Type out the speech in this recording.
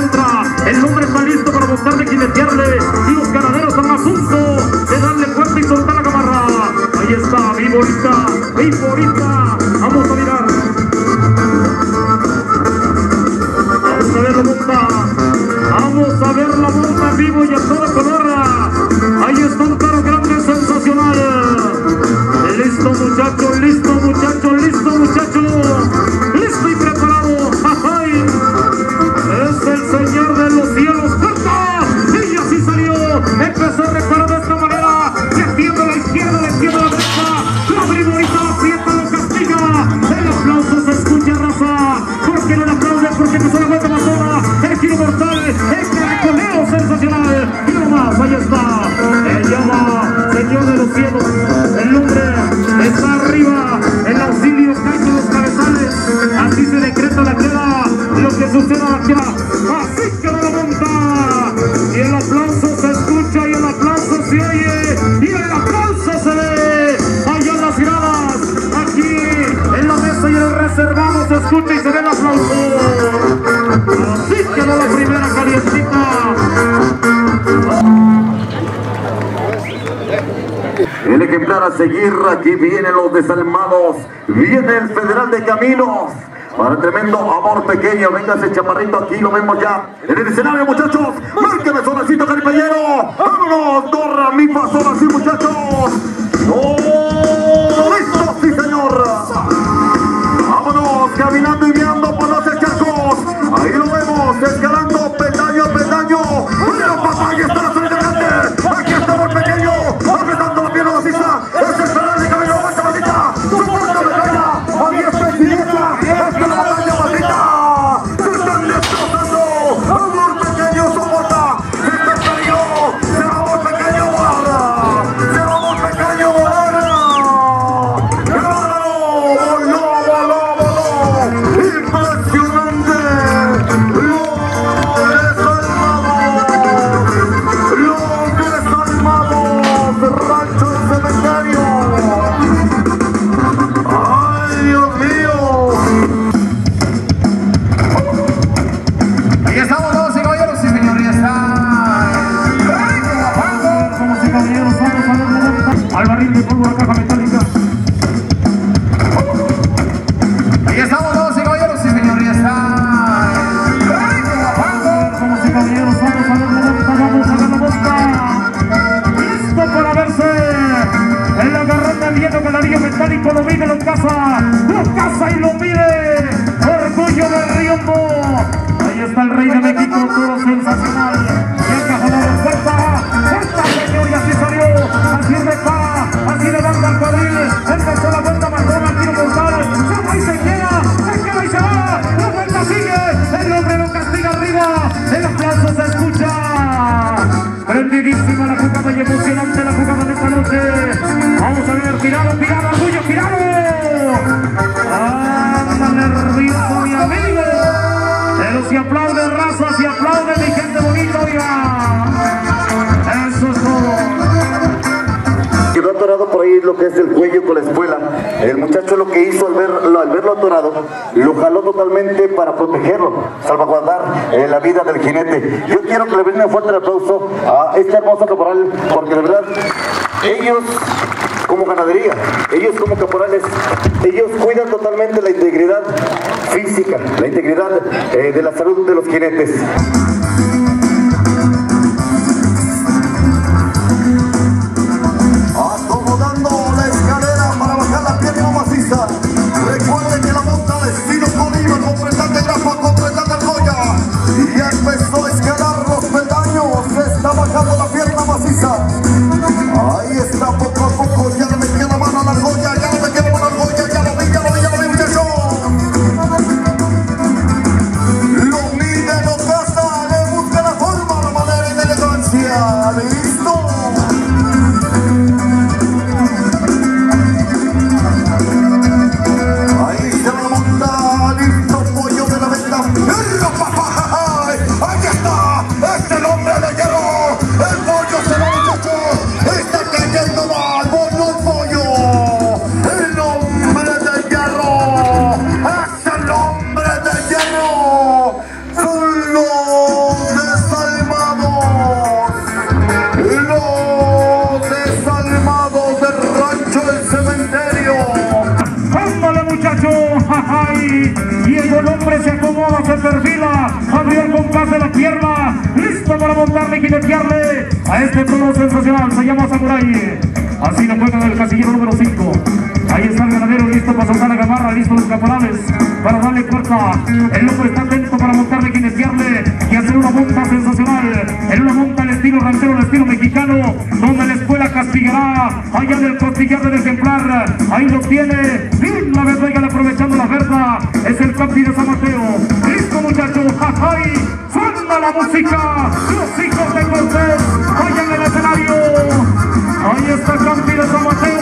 encuentra. El hombre está listo para montar de jinete. observamos, se escucha y se ve el aplauso. Así quedó la primera calientita. El ejemplar a seguir, aquí vienen los desalmados, viene el Federal de Caminos, para tremendo amor pequeño, venga ese chaparrito aquí, lo vemos ya en el escenario muchachos, márqueme sonacito caripellero, vámonos, corra mi paso así muchachos, ¡No! Ahí está el rey de México, todo sensacional. Y encajonado, fuerza, fuerza, señor, y así salió. Así de cara, así de banda al cuadril. Empezó la vuelta, marcó Martín González. Se va y se queda, se queda y se va. La vuelta sigue, el hombre lo castiga arriba. El aplauso se escucha. Prendidísima la jugada y emocionante la jugada de esta noche. Vamos a ver, tirado, tirado. lo que es el cuello con la espuela. El muchacho lo que hizo al, ver, al verlo atorado, lo jaló totalmente para protegerlo, salvaguardar eh, la vida del jinete. Yo quiero que le brinden un fuerte aplauso a este hermoso caporal, porque de verdad, ellos como ganadería, ellos como caporales, ellos cuidan totalmente la integridad física, la integridad eh, de la salud de los jinetes. de la pierna, listo para montarle y jinetearle a este toro sensacional, se llama Samurai. Así lo juega el casillero número 5. Ahí está el ganadero listo para soltar la gamarra, listo los caporales para darle cuerda. El loco está atento para montarle, jinetearle y hacer una monta sensacional. En una monta al estilo ranchero, al estilo mexicano, donde la escuela castigará allá del costillar del ejemplar. Ahí lo tiene, la vez aprovechando la verdad. Es el campi de San Mateo. Listo muchachos, ¡ay! La música. Los hijos de Cortés. Vayan al escenario. Ahí está el campi de San.